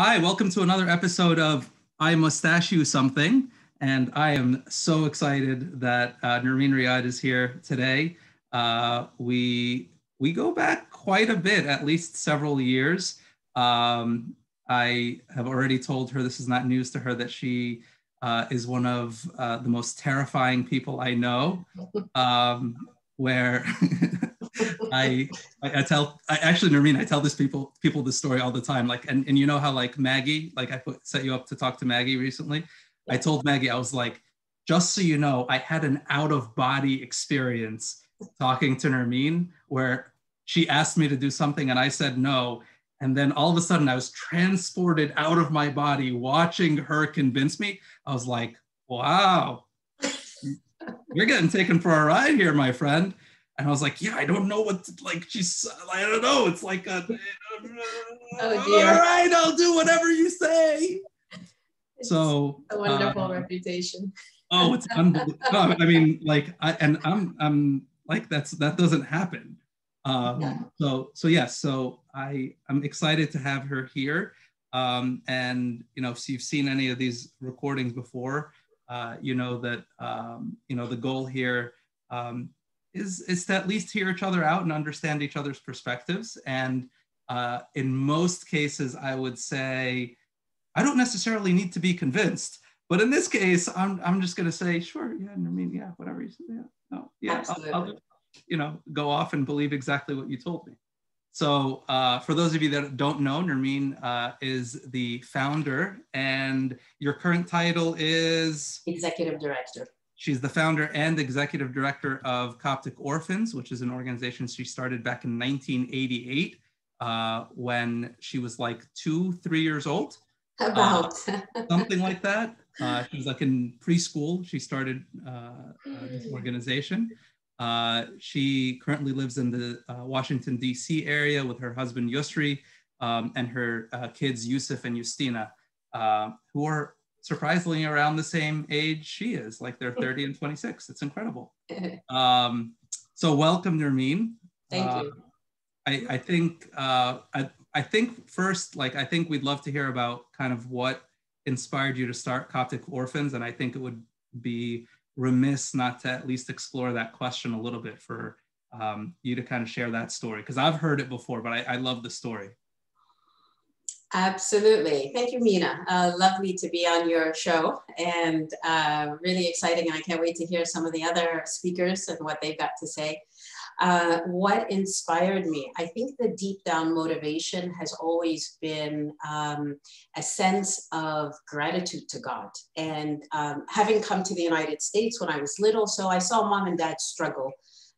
Hi, welcome to another episode of I Mustache You Something. And I am so excited that uh, Nermien Riad is here today. Uh, we, we go back quite a bit, at least several years. Um, I have already told her this is not news to her that she uh, is one of uh, the most terrifying people I know, um, where I, I, I tell I actually Nermien I tell this people people this story all the time. Like and, and you know how like Maggie like I put set you up to talk to Maggie recently? I told Maggie I was like just so you know I had an out of body experience talking to Nermien where she asked me to do something and I said no. And then all of a sudden I was transported out of my body watching her convince me. I was like wow. You're getting taken for a ride here my friend and I was like, yeah, I don't know what, to, like, she's, I don't know. It's like, a, oh, dear. all right, I'll do whatever you say. It's so a wonderful uh, reputation. Oh, it's unbelievable. no, I mean, like, I, and I'm, I'm like, that's, that doesn't happen. Um, yeah. So, so yes, so I, I'm excited to have her here. Um, and, you know, if you've seen any of these recordings before, uh, you know that, um, you know, the goal here um, is, is to at least hear each other out and understand each other's perspectives. And uh, in most cases, I would say, I don't necessarily need to be convinced. But in this case, I'm, I'm just going to say, sure, yeah, I mean, yeah, whatever you say, yeah, no, yeah, I'll, I'll, you know, go off and believe exactly what you told me. So uh, for those of you that don't know, Nermien uh, is the founder and your current title is? Executive Director. She's the founder and executive director of Coptic Orphans, which is an organization she started back in 1988 uh, when she was like two, three years old. About uh, something like that. Uh, she was like in preschool. She started uh, uh, this organization. Uh, she currently lives in the Washington, D.C. area with her husband Yusri um, and her kids Yusuf and Justina, who are surprisingly around the same age she is, like they're 30 and 26. It's incredible. Um, so welcome, Nermien. Thank uh, you. I, I think uh, I, I think first, like I think we'd love to hear about kind of what inspired you to start Coptic Orphans, and I think it would be remiss not to at least explore that question a little bit for um, you to kind of share that story because I've heard it before, but I, I love the story. Absolutely. Thank you, Mena. Uh, lovely to be on your show and uh, really exciting. And I can't wait to hear some of the other speakers and what they've got to say. Uh, what inspired me? I think the deep down motivation has always been um, a sense of gratitude to God. And um, having come to the United States when I was little, so I saw mom and dad struggle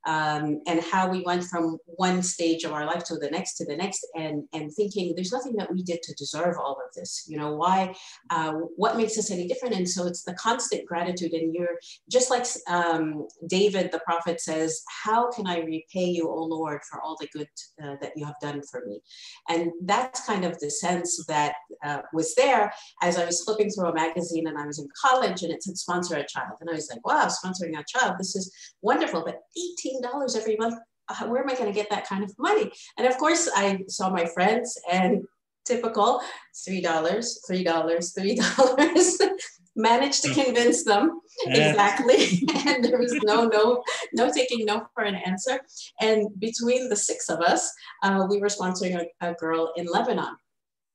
um, and how we went from one stage of our life to the next to the next and and thinking there's nothing that we did to deserve all of this. You know why uh, what makes us any different? And so it's the constant gratitude. And you're just like um, david the prophet says how can i repay you o lord for all the good uh, that you have done for me? And that's kind of the sense that uh, was there as i was flipping through a magazine and i was in college and it said sponsor a child. And i was like wow sponsoring a child this is wonderful. But 18 $18 every month. Uh, where am I going to get that kind of money? And of course, I saw my friends and typical $3, $3, $3. Managed to convince them exactly. and there was no, no, no taking no for an answer. And between the six of us, uh, we were sponsoring a, a girl in Lebanon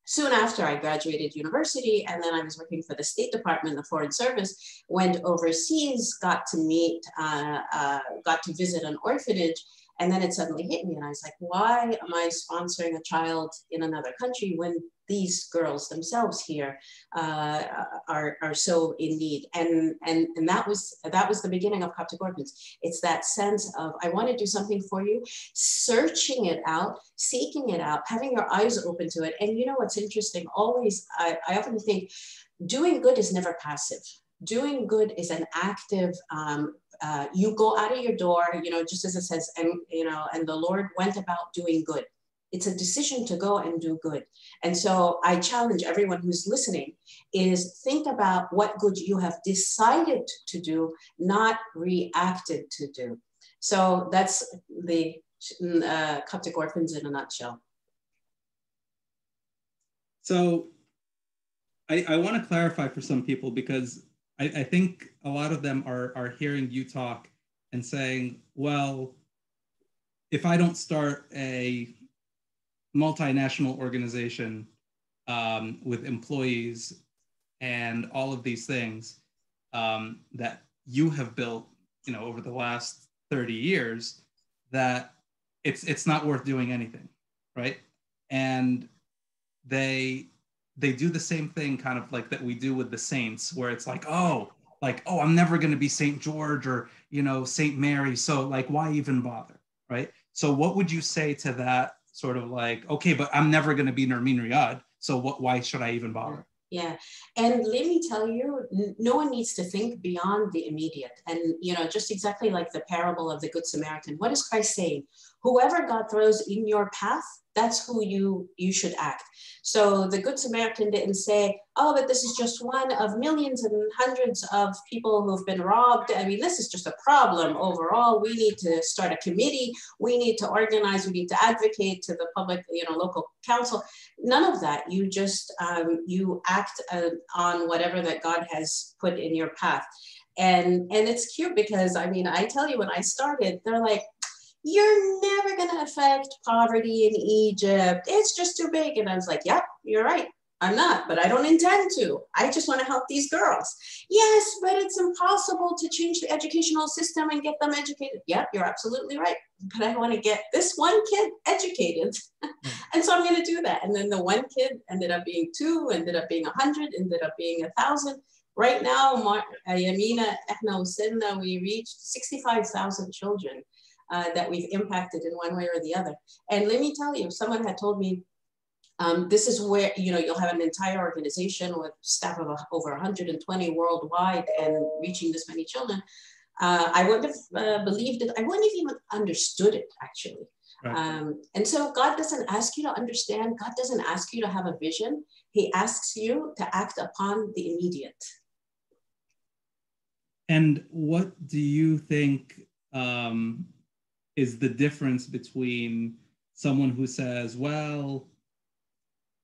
soon after I graduated university, and then I was working for the State Department, the Foreign Service, went overseas, got to meet, uh, uh, got to visit an orphanage, and then it suddenly hit me, and I was like, why am I sponsoring a child in another country when these girls themselves here uh, are, are so in need. And, and, and that, was, that was the beginning of Coptic Orphans. It's that sense of, I want to do something for you, searching it out, seeking it out, having your eyes open to it. And you know what's interesting? Always, I, I often think doing good is never passive. Doing good is an active um, uh, you go out of your door, you know, just as it says, and you know, and the Lord went about doing good. It's a decision to go and do good. And so I challenge everyone who's listening is think about what good you have decided to do, not reacted to do. So that's the uh, Coptic orphans in a nutshell. So I, I want to clarify for some people because I, I think a lot of them are are hearing you talk and saying, well, if I don't start a multinational organization um, with employees and all of these things um, that you have built, you know, over the last 30 years, that it's it's not worth doing anything, right? And they they do the same thing kind of like that we do with the saints where it's like oh like oh i'm never going to be saint george or you know saint mary so like why even bother right so what would you say to that sort of like okay but i'm never going to be nermien riad so what why should i even bother? Yeah and let me tell you no one needs to think beyond the immediate and you know just exactly like the parable of the good samaritan. What is christ saying? Whoever god throws in your path that's who you you should act. So the good samaritan didn't say oh but this is just one of millions and hundreds of people who've been robbed. I mean this is just a problem. Overall we need to start a committee. We need to organize. We need to advocate to the public you know local council. None of that. You just um, you act uh, on whatever that god has put in your path. And and it's cute because i mean i tell you when i started they're like you're never going to affect poverty in Egypt. It's just too big. And I was like, yep, you're right. I'm not, but I don't intend to. I just want to help these girls. Yes, but it's impossible to change the educational system and get them educated. Yep, you're absolutely right. But I want to get this one kid educated. and so I'm going to do that. And then the one kid ended up being two, ended up being a hundred, ended up being a thousand. Right now, Yamina, Ehna we reached 65,000 children uh, that we've impacted in one way or the other. And let me tell you, if someone had told me, um, this is where, you know, you'll have an entire organization with staff of over 120 worldwide and reaching this many children, uh, I wouldn't have uh, believed it. I wouldn't have even understood it actually. Right. Um, and so God doesn't ask you to understand. God doesn't ask you to have a vision. He asks you to act upon the immediate. And what do you think um, is the difference between someone who says, well,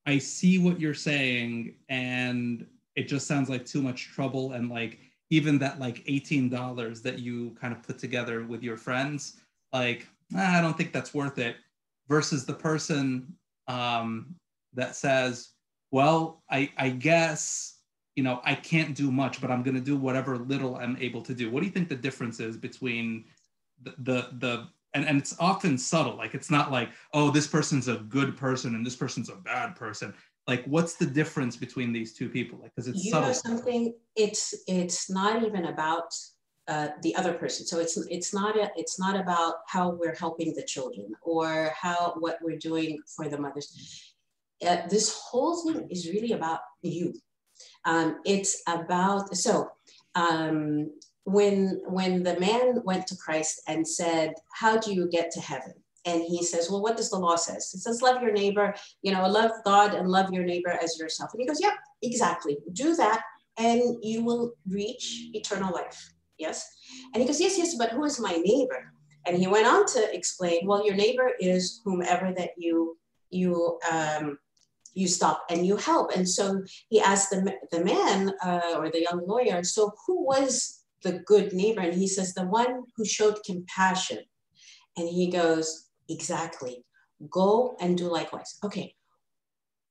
I see what you're saying and it just sounds like too much trouble and like even that like $18 that you kind of put together with your friends like ah, i don't think that's worth it versus the person um, that says well I, I guess you know i can't do much but i'm going to do whatever little i'm able to do. What do you think the difference is between the the, the and, and it's often subtle like it's not like oh this person's a good person and this person's a bad person. Like what's the difference between these two people? Like because it's you subtle. know something? It's it's not even about uh, the other person. So it's it's not a, it's not about how we're helping the children or how what we're doing for the mothers. Uh, this whole thing is really about you. Um, it's about so um, when when the man went to Christ and said, "How do you get to heaven?" and he says, "Well, what does the law says?" It says, "Love your neighbor, you know, love God and love your neighbor as yourself." And he goes, "Yep, exactly. Do that, and you will reach eternal life." Yes, and he goes, "Yes, yes, but who is my neighbor?" And he went on to explain, "Well, your neighbor is whomever that you you um, you stop and you help." And so he asked the the man uh, or the young lawyer, "So who was?" The good neighbor. And he says, the one who showed compassion. And he goes, exactly. Go and do likewise. Okay.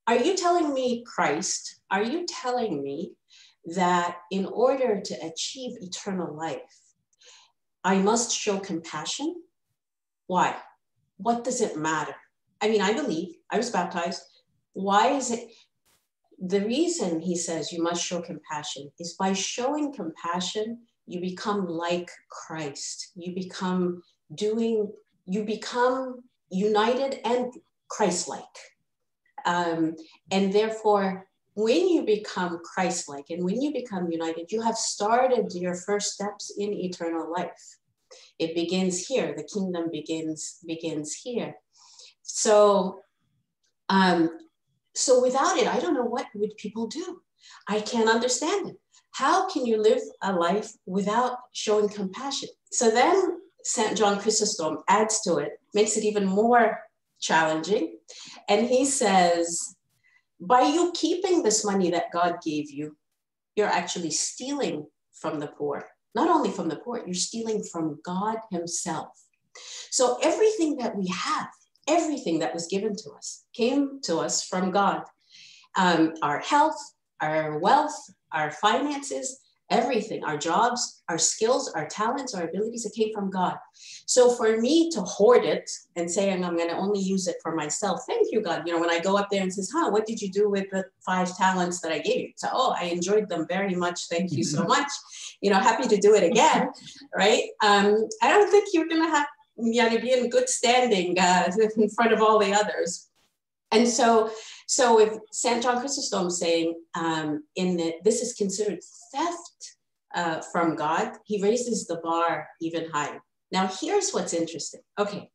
Are you telling me, Christ, are you telling me that in order to achieve eternal life, I must show compassion? Why? What does it matter? I mean, I believe, I was baptized. Why is it? The reason he says you must show compassion is by showing compassion, you become like Christ. You become doing, you become united and Christ like. Um, and therefore, when you become Christ like and when you become united, you have started your first steps in eternal life. It begins here, the kingdom begins, begins here. So, um, so without it, I don't know what would people do. I can't understand it how can you live a life without showing compassion? So then St. John Chrysostom adds to it, makes it even more challenging. And he says, by you keeping this money that God gave you, you're actually stealing from the poor. Not only from the poor, you're stealing from God Himself. So everything that we have, everything that was given to us, came to us from God. Um, our health, our wealth, our finances, everything, our jobs, our skills, our talents, our abilities, it came from God. So for me to hoard it and saying I'm going to only use it for myself, thank you, God. You know, when I go up there and says, huh, what did you do with the five talents that I gave you? So, oh, I enjoyed them very much. Thank you so much. You know, happy to do it again, right? Um, I don't think you're going to have, you know, be in good standing uh, in front of all the others. And so, so with St. John Chrysostom saying um, in the, this is considered theft uh, from God, he raises the bar even higher. Now, here's what's interesting. Okay,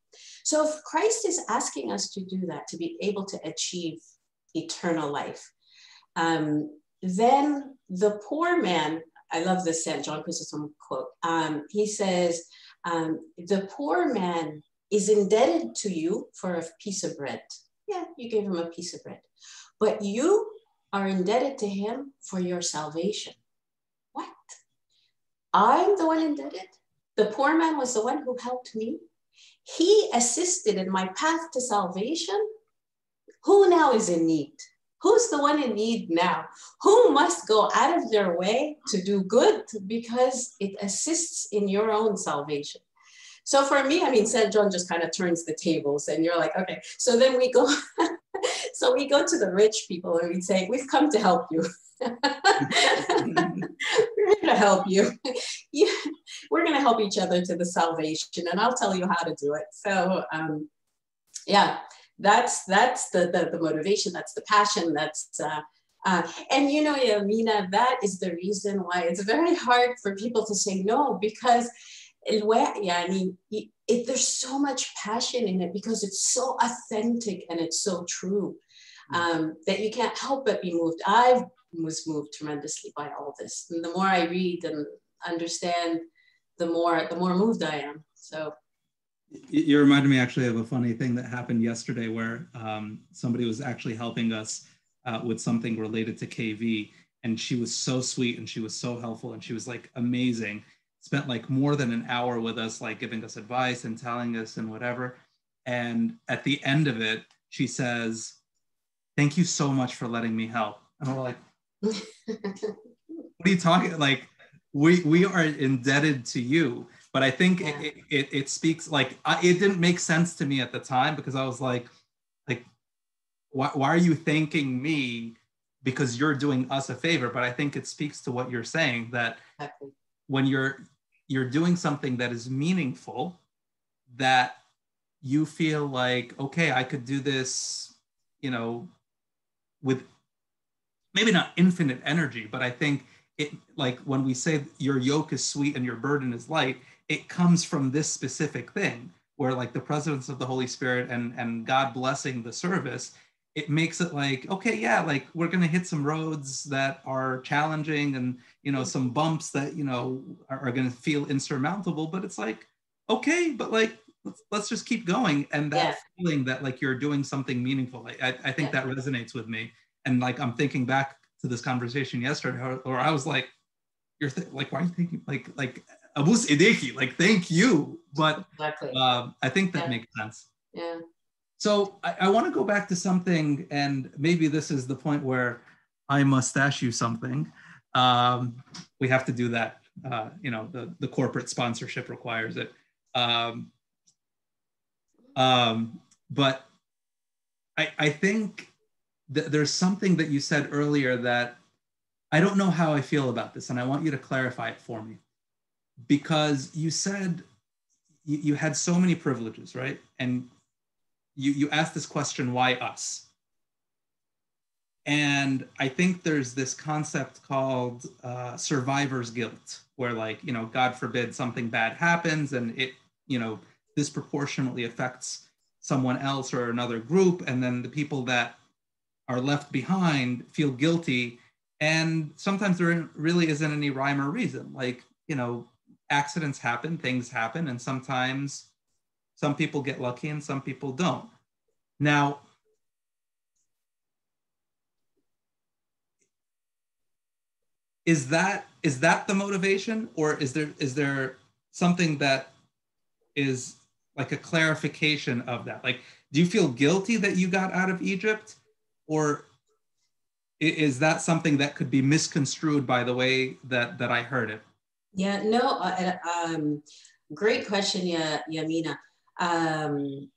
so if Christ is asking us to do that, to be able to achieve eternal life, um, then the poor man, I love this St. John Chrysostom quote, um, he says, um, the poor man is indebted to you for a piece of bread. Yeah, you gave him a piece of bread. But you are indebted to him for your salvation. What? I'm the one indebted? The poor man was the one who helped me. He assisted in my path to salvation. Who now is in need? Who's the one in need now? Who must go out of their way to do good because it assists in your own salvation? So for me, I mean, St. John just kind of turns the tables and you're like, okay. So then we go, so we go to the rich people and we say, we've come to help you. We're here to help you. we're going to help each other to the salvation and I'll tell you how to do it. So um, yeah, that's, that's the, the, the motivation. That's the passion. That's, uh, uh, and you know, Yamina, that is the reason why it's very hard for people to say no because it, there's so much passion in it because it's so authentic and it's so true mm. um, that you can't help but be moved. I was moved tremendously by all this, and the more I read and understand, the more the more moved I am. So. You reminded me actually of a funny thing that happened yesterday where um, somebody was actually helping us uh, with something related to KV. And she was so sweet and she was so helpful and she was like amazing spent like more than an hour with us, like giving us advice and telling us and whatever. And at the end of it, she says, Thank you so much for letting me help. And we're like, What are you talking? Like, we, we are indebted to you. But I think yeah. it, it, it, speaks like I, it didn't make sense to me at the time because I was like, like, why, why are you thanking me because you're doing us a favor? But I think it speaks to what you're saying that exactly. when you're you're doing something that is meaningful that you feel like okay i could do this you know with maybe not infinite energy but i think it like when we say your yoke is sweet and your burden is light it comes from this specific thing where like the presence of the holy spirit and and god blessing the service it makes it like okay yeah like we're going to hit some roads that are challenging and you know some bumps that you know are, are going to feel insurmountable but it's like okay but like let's, let's just keep going and that yeah. feeling that like you're doing something meaningful i, I think yeah. that resonates with me and like i'm thinking back to this conversation yesterday or i was like you're th- like why are you thinking like like abus ideki like thank you but exactly. uh, i think that yeah. makes sense yeah so I, I want to go back to something, and maybe this is the point where I mustache you something. Um, we have to do that. Uh, you know, the, the corporate sponsorship requires it. Um, um, but I, I think that there's something that you said earlier that I don't know how I feel about this, and I want you to clarify it for me. Because you said you, you had so many privileges, right? And you, you asked this question, why us? And I think there's this concept called uh, survivor's guilt, where like, you know, God forbid something bad happens and it, you know, disproportionately affects someone else or another group. And then the people that are left behind feel guilty. And sometimes there really isn't any rhyme or reason. Like, you know, accidents happen, things happen, and sometimes some people get lucky and some people don't. Now, is that is that the motivation or is there is there something that is like a clarification of that? Like do you feel guilty that you got out of egypt or is that something that could be misconstrued by the way that that i heard it? Yeah no uh, um, great question yeah yamina um,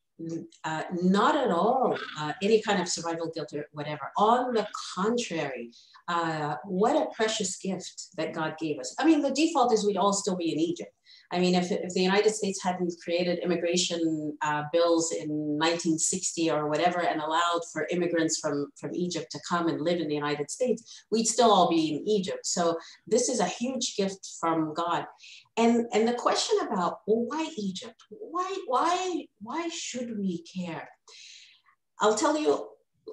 uh, not at all uh, any kind of survival guilt or whatever. On the contrary, uh, what a precious gift that God gave us. I mean, the default is we'd all still be in Egypt. I mean, if, if the United States hadn't created immigration uh, bills in 1960 or whatever and allowed for immigrants from, from Egypt to come and live in the United States, we'd still all be in Egypt. So this is a huge gift from God. And, and the question about, well, why Egypt? Why, why, why should we care? I'll tell you,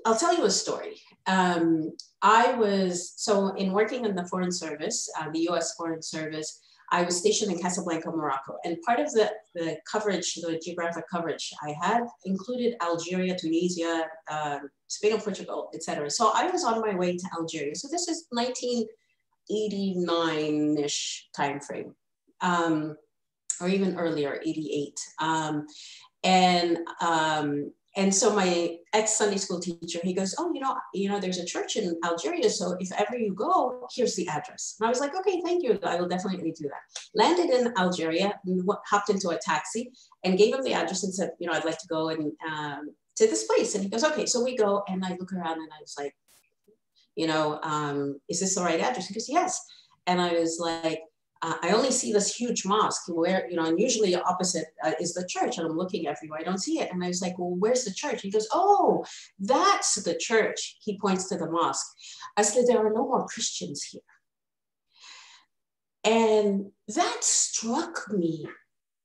I'll tell you a story. Um, I was, so in working in the Foreign Service, uh, the US Foreign Service, I was stationed in Casablanca, Morocco. And part of the, the coverage, the geographic coverage I had included Algeria, Tunisia, uh, Spain and Portugal, etc. So I was on my way to Algeria. So this is 1989-ish timeframe, um, or even earlier, 88. Um, and um, and so my ex Sunday school teacher, he goes, "Oh, you know, you know, there's a church in Algeria, so if ever you go, here's the address." And I was like, "Okay, thank you. I will definitely do that." Landed in Algeria, hopped into a taxi, and gave him the address and said, "You know, I'd like to go and um, to this place." And he goes, "Okay." So we go, and I look around, and I was like, "You know, um, is this the right address?" He goes, "Yes." And I was like, uh, I only see this huge mosque where, you know, and usually opposite uh, is the church and I'm looking everywhere, I don't see it. And I was like, well, where's the church? He goes, oh, that's the church. He points to the mosque. I said, there are no more Christians here. And that struck me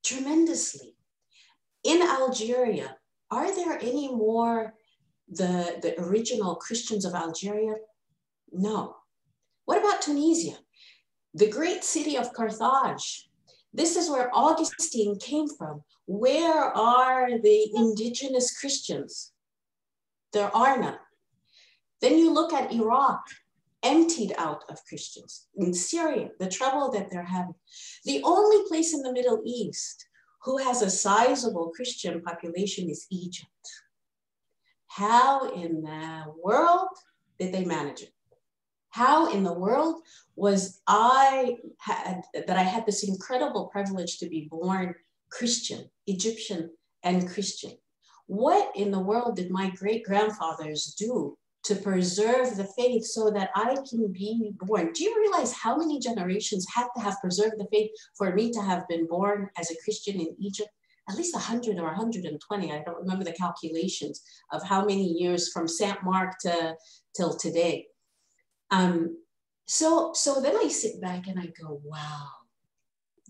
tremendously. In Algeria, are there any more the, the original Christians of Algeria? No. What about Tunisia? The great city of Carthage. This is where Augustine came from. Where are the indigenous Christians? There are none. Then you look at Iraq, emptied out of Christians. In Syria, the trouble that they're having. The only place in the Middle East who has a sizable Christian population is Egypt. How in the world did they manage it? How in the world was I had that I had this incredible privilege to be born Christian, Egyptian, and Christian? What in the world did my great grandfathers do to preserve the faith so that I can be born. Do you realize how many generations had to have preserved the faith for me to have been born as a Christian in Egypt? At least 100 or 120. I don't remember the calculations of how many years from Saint Mark to till today. Um, so, so then I sit back and I go, wow,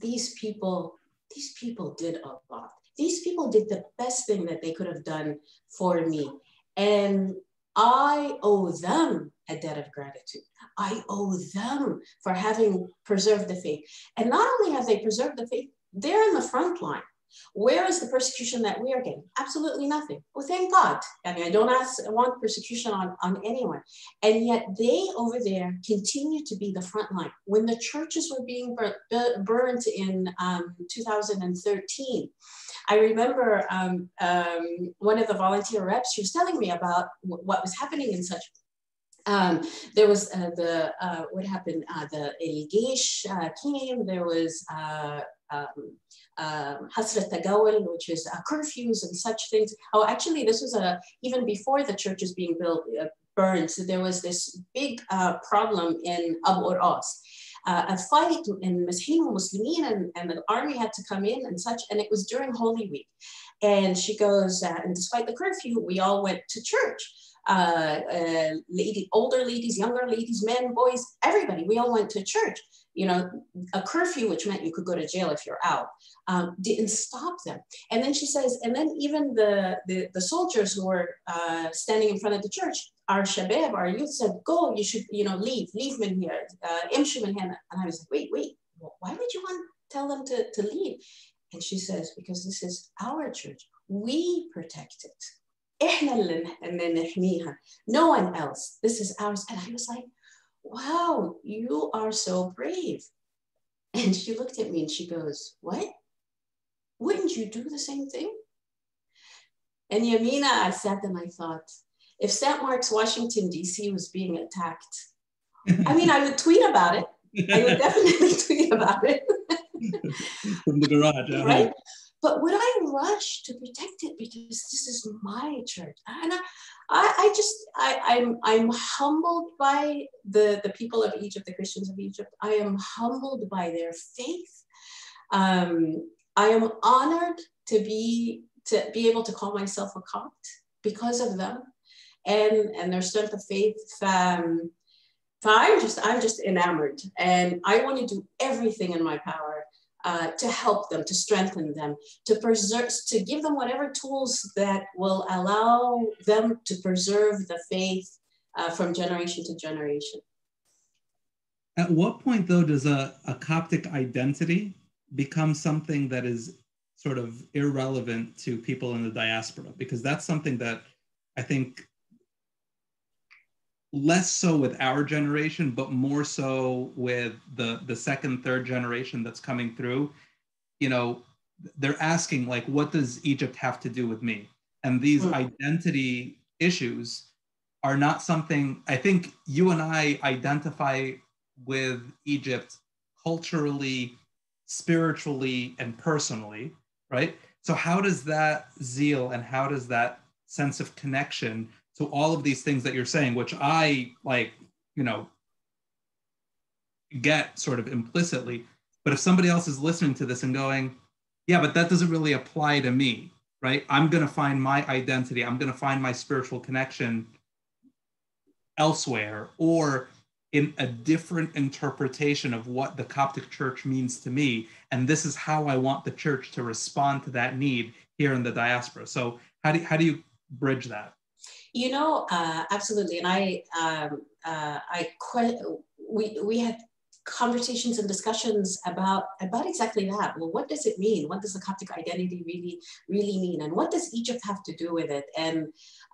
these people, these people did a lot. These people did the best thing that they could have done for me. And I owe them a debt of gratitude. I owe them for having preserved the faith. And not only have they preserved the faith, they're in the front line. Where is the persecution that we are getting? Absolutely nothing. Well, thank God. I mean, I don't ask, I want persecution on, on anyone. And yet they over there continue to be the front line. When the churches were being bur- burned in um, 2013, I remember um, um, one of the volunteer reps, she was telling me about what was happening in such um, there was uh, the uh, what happened uh, the Eligesh uh, came there was uh, um, um, Hasrat Tagawal, which is uh, curfews and such things. Oh, actually, this was a even before the church is being built, uh, burned. So there was this big uh, problem in Abu Uras. Uh, a fight in Masihim Muslimin and, and the army had to come in and such, and it was during Holy Week. And she goes, uh, and despite the curfew, we all went to church. Uh, uh, lady, older ladies, younger ladies, men, boys, everybody, we all went to church you know, a curfew, which meant you could go to jail if you're out, um, didn't stop them. And then she says, and then even the, the, the soldiers who were uh, standing in front of the church, our shabab, our youth said, go, you should, you know, leave, leave men here, uh, And I was like, wait, wait, why would you want to tell them to, to leave? And she says, because this is our church. We protect it. No one else. This is ours. And I was like, wow, you are so brave. And she looked at me and she goes, what? Wouldn't you do the same thing? And Yamina, I sat and I thought, if St. Mark's, Washington, D.C. was being attacked, I mean, I would tweet about it. I would definitely tweet about it. From the garage. Right? But would I rush to protect it because this is my church? And I, I, I just, I, I'm, I'm humbled by the, the people of Egypt, the Christians of Egypt. I am humbled by their faith. Um, I am honored to be to be able to call myself a Copt because of them and and their strength of faith. Um, I'm just I'm just enamored, and I want to do everything in my power uh, to help them, to strengthen them, to preserve, to give them whatever tools that will allow them to preserve the faith uh, from generation to generation. At what point, though, does a, a Coptic identity become something that is sort of irrelevant to people in the diaspora? Because that's something that I think less so with our generation, but more so with the the second, third generation that's coming through. You know, they're asking like, what does Egypt have to do with me? And these mm. identity issues are not something I think you and I identify with Egypt culturally, spiritually, and personally, right? So how does that zeal and how does that sense of connection to all of these things that you're saying, which I like, you know, get sort of implicitly. But if somebody else is listening to this and going, yeah, but that doesn't really apply to me, right? I'm going to find my identity, I'm going to find my spiritual connection elsewhere or in a different interpretation of what the Coptic church means to me. And this is how I want the church to respond to that need here in the diaspora. So, how do how do you bridge that? You know, uh, absolutely. And I, um, uh, I, we, we had conversations and discussions about about exactly that. Well, what does it mean? What does the Coptic identity really really mean? And what does Egypt have to do with it? And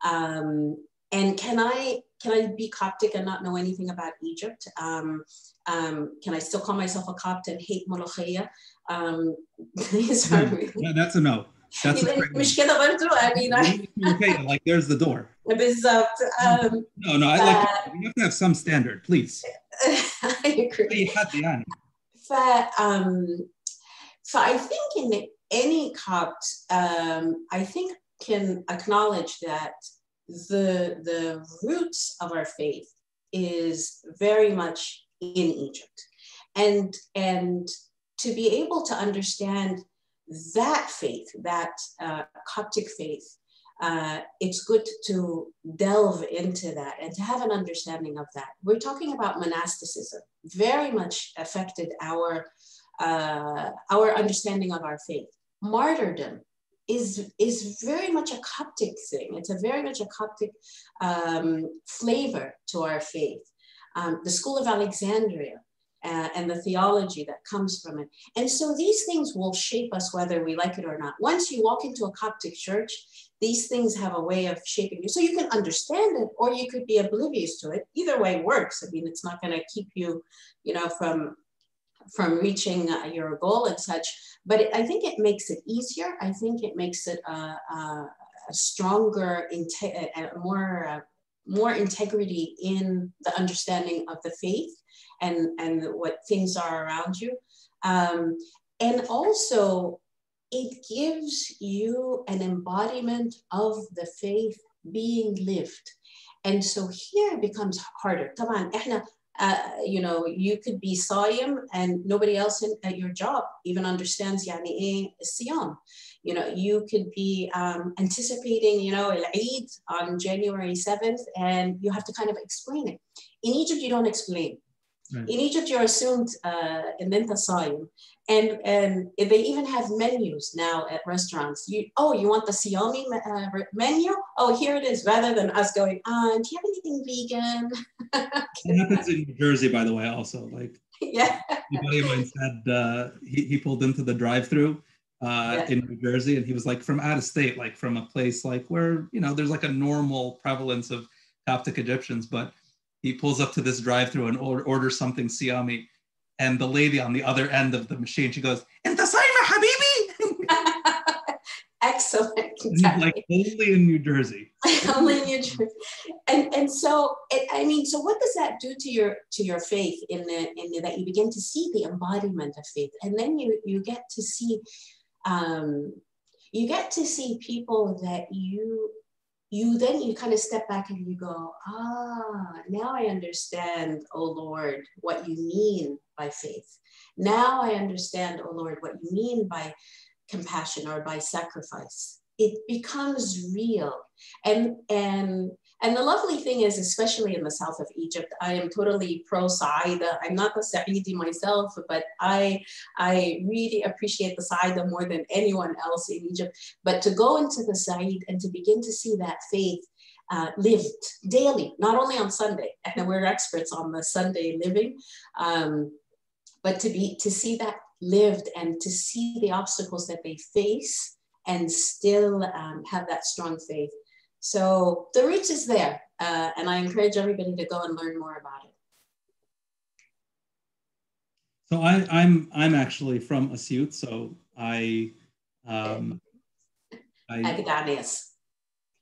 um, and can I can I be Coptic and not know anything about Egypt? Um, um, can I still call myself a Copt and hate Molokhia? Um, really... no, that's a no. That's مش كده برضو I mean I... okay like there's the door بالظبط um, no no I like uh, you have to have some standard please I agree يعني ف um, so I think in any Copt um, I think can acknowledge that the the roots of our faith is very much in Egypt and and to be able to understand that faith, that uh, Coptic faith, uh, it's good to delve into that and to have an understanding of that. We're talking about monasticism, very much affected our, uh, our understanding of our faith. Martyrdom is, is very much a Coptic thing. It's a very much a Coptic um, flavor to our faith. Um, the School of Alexandria uh, and the theology that comes from it. And so these things will shape us whether we like it or not. Once you walk into a Coptic church, these things have a way of shaping you. So you can understand it or you could be oblivious to it. Either way works. I mean, it's not going to keep you, you know, from from reaching uh, your goal and such. But it, I think it makes it easier. I think it makes it uh, uh, a stronger, a more more integrity in the understanding of the faith and, and what things are around you. Um, and also, it gives you an embodiment of the faith being lived. And so here it becomes harder. طبعا احنا uh, you know, you could be صايم and nobody else in, at your job even understands يعني ايه الصيام. You know, you could be um, anticipating, you know, Eid on January 7th and you have to kind of explain it. In Egypt, you don't explain. Right. In Egypt, you're assumed uh. And, and they even have menus now at restaurants. You Oh, you want the Siomi uh, menu? Oh, here it is, rather than us going, uh, do you have anything vegan? it happens in New Jersey, by the way, also. Like, yeah. a buddy of mine said uh, he, he pulled into the drive through uh, yeah. in New Jersey, and he was like from out of state, like from a place like where, you know, there's like a normal prevalence of Coptic Egyptians, but he pulls up to this drive-through and or- orders something Siami, and the lady on the other end of the machine, she goes, "And the Habibi." Excellent. like only in New Jersey. only in New Jersey. And and so it, I mean, so what does that do to your to your faith in the in the, that you begin to see the embodiment of faith, and then you you get to see, um, you get to see people that you you then you kind of step back and you go, ah, now I understand, oh Lord, what you mean by faith. Now I understand, oh Lord, what you mean by compassion or by sacrifice. It becomes real. And and and the lovely thing is, especially in the south of Egypt, I am totally pro Saida. I'm not a Saidi myself, but I I really appreciate the Saida more than anyone else in Egypt. But to go into the Said and to begin to see that faith uh, lived daily, not only on Sunday, and we're experts on the Sunday living, um, but to be to see that lived and to see the obstacles that they face and still um, have that strong faith. So the roots is there, uh, and I encourage everybody to go and learn more about it. So I, I'm I'm actually from Asyut, so I um, I,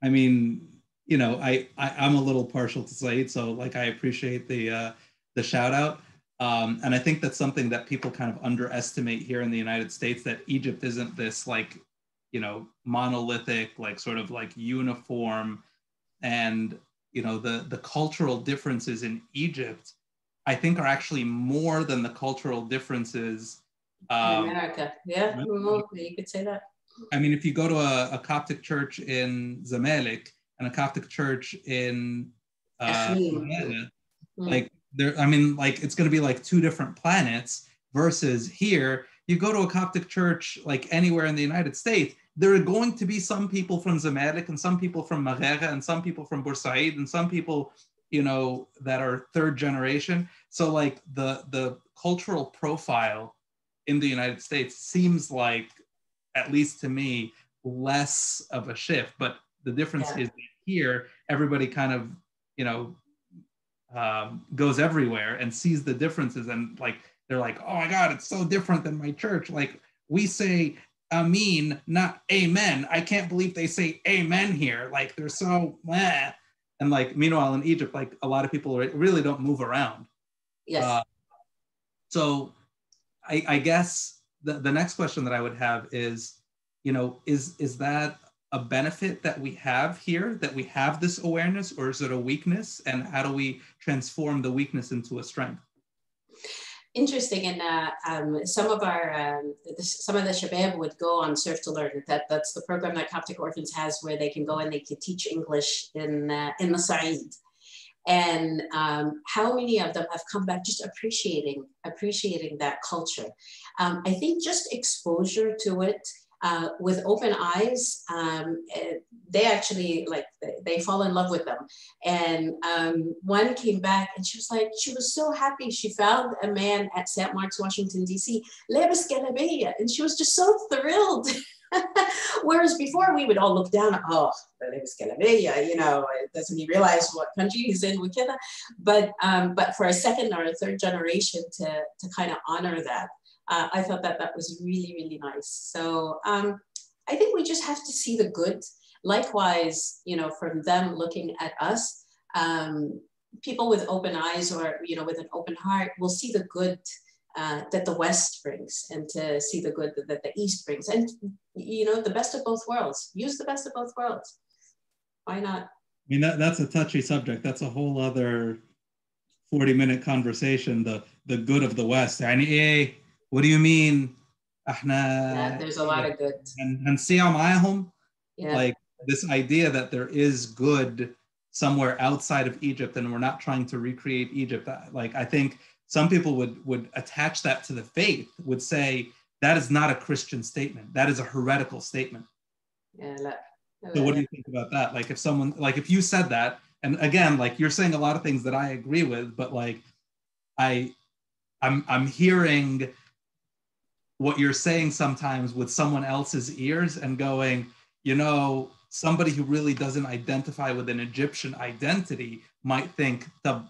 I mean, you know, I, I I'm a little partial to Said, so like I appreciate the uh, the shout out. Um, and I think that's something that people kind of underestimate here in the United States that Egypt isn't this like, you know, monolithic, like sort of like uniform. And, you know, the, the cultural differences in Egypt, I think are actually more than the cultural differences. Um, in America, yeah, you could say that. I mean, if you go to a, a Coptic church in Zamalek and a Coptic church in uh, mm. like there i mean like it's going to be like two different planets versus here you go to a coptic church like anywhere in the united states there are going to be some people from zamalek and some people from Marghera and some people from Bursaid and some people you know that are third generation. So like the the cultural profile in the united states seems like at least to me less of a shift. But the difference yeah. is here everybody kind of you know um, goes everywhere and sees the differences and like they're like oh my god it's so different than my church. Like we say amen not amen. I can't believe they say amen here. Like they're so meh. and like meanwhile in egypt like a lot of people really don't move around. Yes. Uh, so I, I guess the, the next question that i would have is you know is is that a benefit that we have here that we have this awareness or is it a weakness? And how do we transform the weakness into a strength interesting and uh, um, some of our um, some of the shabab would go on Serve to Learn. That that's the program that coptic orphans has where they can go and they can teach english in uh, in the said. And um, how many of them have come back just appreciating appreciating that culture? Um, i think just exposure to it uh, with open eyes. Um, eh, they actually like they, fall in love with them. And um, one came back and she was like, she was so happy. She found a man at St. Mark's, Washington, D.C., Lebes and she was just so thrilled. Whereas before we would all look down, oh, you know, doesn't he realize what country he's in But um, but for a second or a third generation to to kind of honor that uh, I thought that that was really, really nice. So um, I think we just have to see the good. Likewise, you know, from them looking at us, um, people with open eyes or, you know, with an open heart will see the good uh, that the West brings and to see the good that, the East brings. And, you know, the best of both worlds. Use the best of both worlds. Why not? I mean, that, that's a touchy subject. That's a whole other 40 minute conversation, the, the good of the West. I mean, what do you mean احنا there's a lot of good هنسيع معاهم yeah. like this idea that there is good somewhere outside of Egypt and we're not trying to recreate Egypt like I think some people would would attach that to the faith would say that is not a Christian statement that is a heretical statement yeah, so what do you think about that like if someone like if you said that and again like you're saying a lot of things that I agree with but like I I'm I'm hearing what you're saying sometimes with someone else's ears and going, you know, somebody who really doesn't identify with an Egyptian identity might think the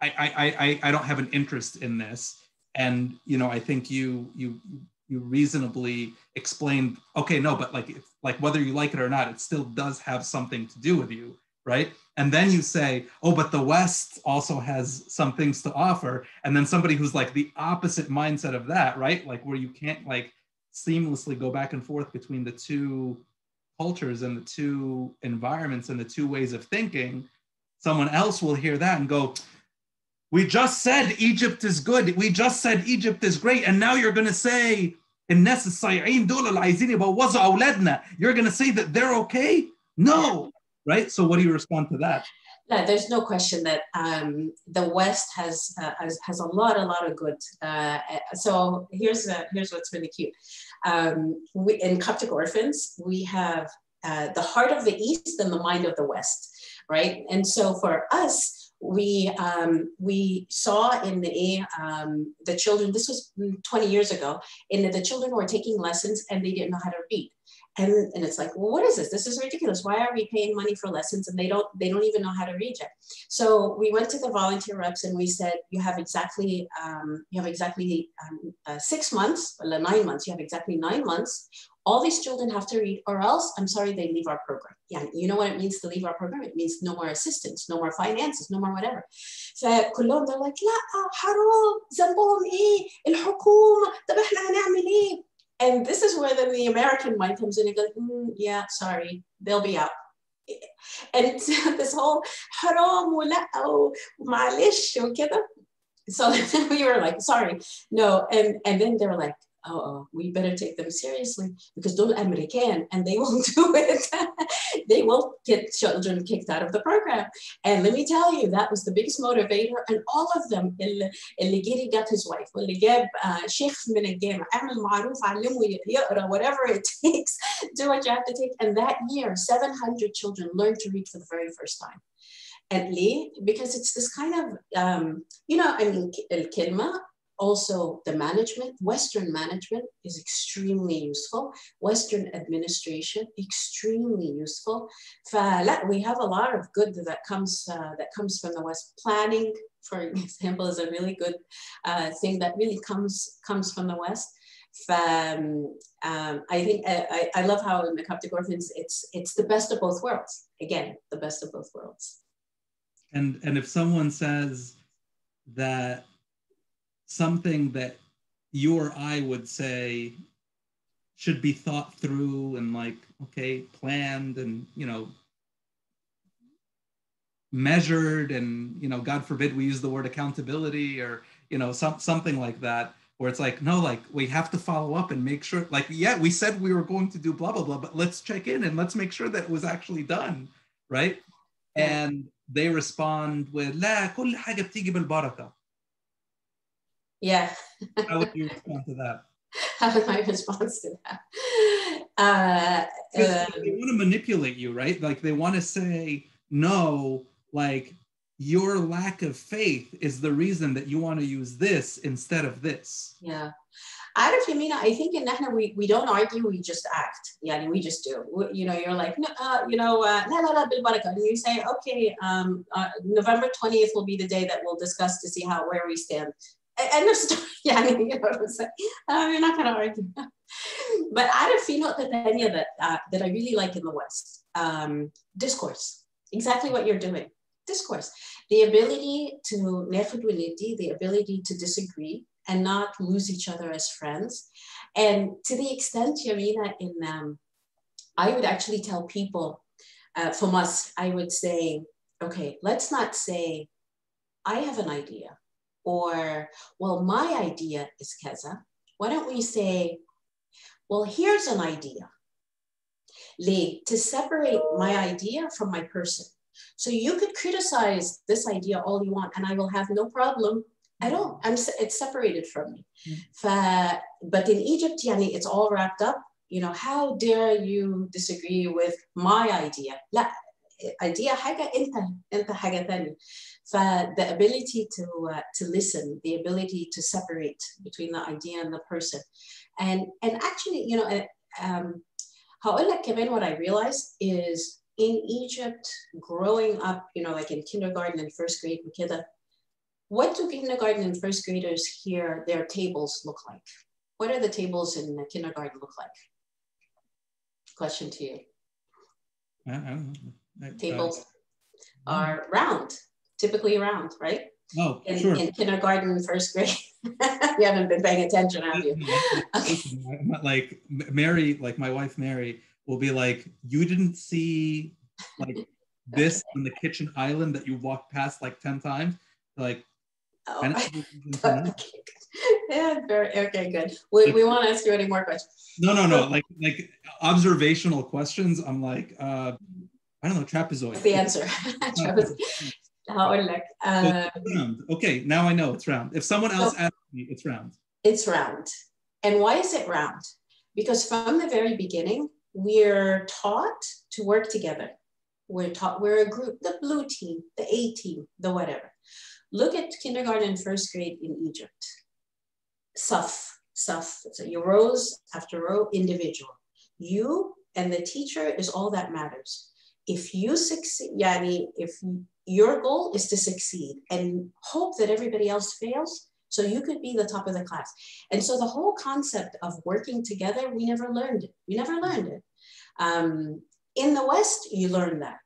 I, I, I, I don't have an interest in this. And, you know, I think you, you, you reasonably explained, okay, no, but like, if, like whether you like it or not, it still does have something to do with you, right? And then you say, oh, but the West also has some things to offer. And then somebody who's like the opposite mindset of that, right? Like where you can't like seamlessly go back and forth between the two cultures and the two environments and the two ways of thinking, someone else will hear that and go, we just said Egypt is good. We just said Egypt is great. And now you're going to say, you're going to say that they're okay? No, Right? So what do you respond to that? No, there's no question that um, the West has, uh, has, has a lot, a lot of good. Uh, so here's uh, here's what's really cute. Um, we, in Coptic orphans, we have uh, the heart of the East and the mind of the West, right? And so for us, we um, we saw in the um, the children. This was 20 years ago. In the children were taking lessons and they didn't know how to read And, and it's like, well, what is this? This is ridiculous. Why are we paying money for lessons and they don't they don't even know how to read yet? So we went to the volunteer reps and we said, you have exactly um, you have exactly um, uh, six months, well, nine months. You have exactly nine months. All these children have to read, or else I'm sorry, they leave our program. Yeah, you know what it means to leave our program? It means no more assistance, no more finances, no more whatever. فكلهم they're like لا حرام ذنبهم ايه الحكومة طب احنا هنعمل ايه and this is where then the American mind comes in and goes, mm, yeah, sorry, they'll be out. And this whole haram ومعلش وكده. So we were like, sorry, no. And, and then they were like, oh, we better take them seriously because don't American and they will do it. they will get children kicked out of the program. And let me tell you, that was the biggest motivator. And all of them, اللي جري got his wife, واللي جاب شيخ من الجامع, اعمل معروف, علمه يقرا, whatever it takes, do what you have to take. And that year, 700 children learned to read for the very first time. And ليه? Because it's this kind of, um, you know, I mean, الكلمة also the management western management is extremely useful western administration extremely useful we have a lot of good that comes uh, that comes from the west planning for example is a really good uh, thing that really comes comes from the west um, um, I think I, I love how in the Coptic orphans it's it's the best of both worlds. Again, the best of both worlds. And and if someone says that something that you or I would say should be thought through and like okay planned and you know measured and you know god forbid we use the word accountability or you know some, something like that where it's like no like we have to follow up and make sure like yeah we said we were going to do blah blah blah but let's check in and let's make sure that it was actually done right and they respond with لا كل حاجه بتيجي بالبركه yeah. How would you respond to that? How would my response to that? Uh, uh, they want to manipulate you, right? Like they want to say, no, like your lack of faith is the reason that you want to use this instead of this. Yeah. عارف يمينة I think in احنا we, we don't argue we just act يعني we just do we, you know you're like no, uh, you know uh, لا لا لا بالبركة and you say okay um, uh, November 20th will be the day that we'll discuss to see how where we stand end of story. Yeah, I mean, you know what I'm saying. Um, you're not going to argue. but I had a phenotypenia that, uh, that I really like in the West um, discourse, exactly what you're doing discourse, the ability to, the ability to disagree and not lose each other as friends. And to the extent, Yarina, in um, I would actually tell people uh, from us, I would say, okay, let's not say, I have an idea or, well, my idea is Keza. Why don't we say, well, here's an idea. Le, to separate my idea from my person. So you could criticize this idea all you want, and I will have no problem at all. I'm it's separated from me. Mm. but in Egypt, yani, it's all wrapped up. You know, how dare you disagree with my idea? لا, idea حاجة أنت أنت حاجة ثانية. the ability to, uh, to listen, the ability to separate between the idea and the person. And, and actually, you know, um, هقول لك كمان what I realized is in Egypt, growing up, you know, like in kindergarten and first grade وكده, what do kindergarten and first graders here, their tables look like? What are the tables in kindergarten look like? Question to you. I, I don't know. I, tables uh, are round, typically around, right? Oh, in, sure. in kindergarten, first grade. you haven't been paying attention, have you? like Mary, like my wife Mary, will be like, "You didn't see like this okay. on the kitchen island that you walked past like ten times." Like, oh. okay. yeah, very okay, good. We, we won't ask you any more questions. No, no, no. Like like observational questions. I'm like, uh, I don't know, trapezoid. The answer? trapezoid. Uh, okay, now I know it's round. If someone else so, asks me, it's round. It's round. And why is it round? Because from the very beginning, we're taught to work together. We're taught we're a group, the blue team, the A team, the whatever. Look at kindergarten and first grade in Egypt. Suf, suf. So you rows after row, individual. You and the teacher is all that matters. If you succeed, Yani, if your goal is to succeed and hope that everybody else fails so you could be the top of the class. And so the whole concept of working together, we never learned it. We never learned it. Um, in the West, you learn that.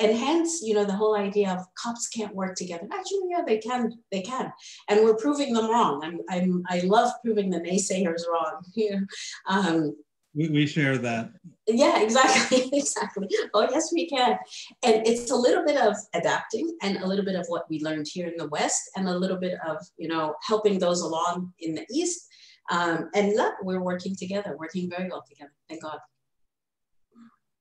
And hence, you know, the whole idea of Copts can't work together. Actually, yeah, they can, they can. And we're proving them wrong. I'm, I'm, I love proving the naysayers wrong. You know? um, we, we share that. Yeah, exactly. exactly. Oh, yes, we can. And it's a little bit of adapting and a little bit of what we learned here in the West and a little bit of, you know, helping those along in the East. Um, and look, we're working together, working very well together. Thank God.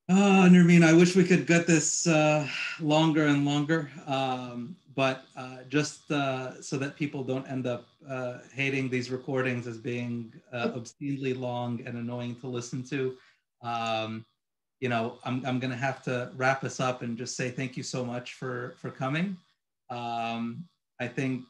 Oh, Nermien, I wish we could get this uh, longer and longer. Um, but uh, just uh, so that people don't end up uh, hating these recordings as being uh, obscenely long and annoying to listen to, um, you know, I'm, I'm going to have to wrap us up and just say thank you so much for, for coming. Um, I think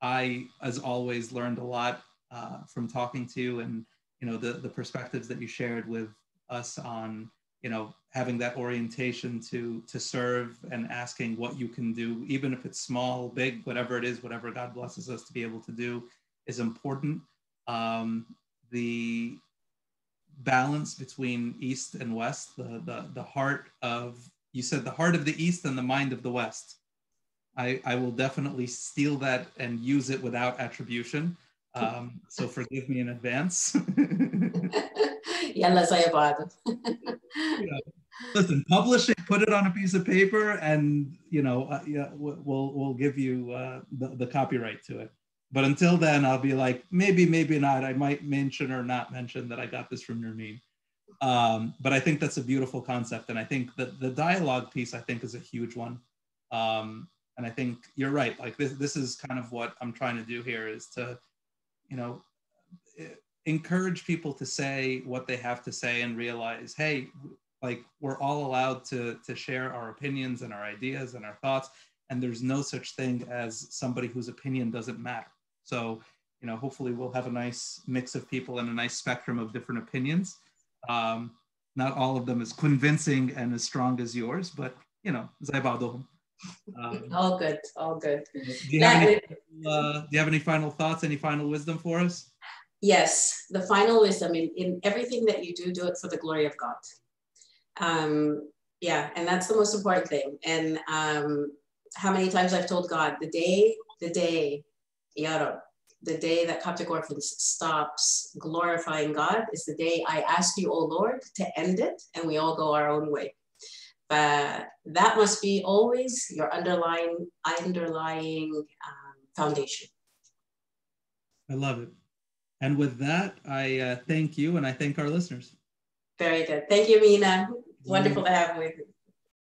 I, as always, learned a lot uh, from talking to you and, you know, the, the perspectives that you shared with us on you know having that orientation to to serve and asking what you can do even if it's small big whatever it is whatever god blesses us to be able to do is important um, the balance between east and west the, the the heart of you said the heart of the east and the mind of the west i i will definitely steal that and use it without attribution um, so forgive me in advance Yalla sayabado. yeah. Listen, publish it, put it on a piece of paper, and you know, uh, yeah, we'll we'll give you uh, the, the copyright to it. But until then, I'll be like, maybe, maybe not. I might mention or not mention that I got this from Nermien. Um, but I think that's a beautiful concept, and I think that the dialogue piece, I think, is a huge one. Um, and I think you're right. Like this, this is kind of what I'm trying to do here is to, you know, encourage people to say what they have to say and realize, hey, like we're all allowed to to share our opinions and our ideas and our thoughts, and there's no such thing as somebody whose opinion doesn't matter. So, you know, hopefully we'll have a nice mix of people and a nice spectrum of different opinions. Um, not all of them as convincing and as strong as yours, but you know, um, all good, all good. Do you, have any, uh, do you have any final thoughts, any final wisdom for us? yes, the final wisdom in, in everything that you do, do it for the glory of God. Um, yeah, and that's the most important thing. And um, how many times I've told God, the day, the day, Yaro, the day that Coptic Orphans stops glorifying God is the day I ask you, oh Lord, to end it and we all go our own way. But that must be always your underlying, underlying um, foundation. I love it. And with that, I uh, thank you and I thank our listeners. Very good. Thank you, Mena. Wonderful to have you.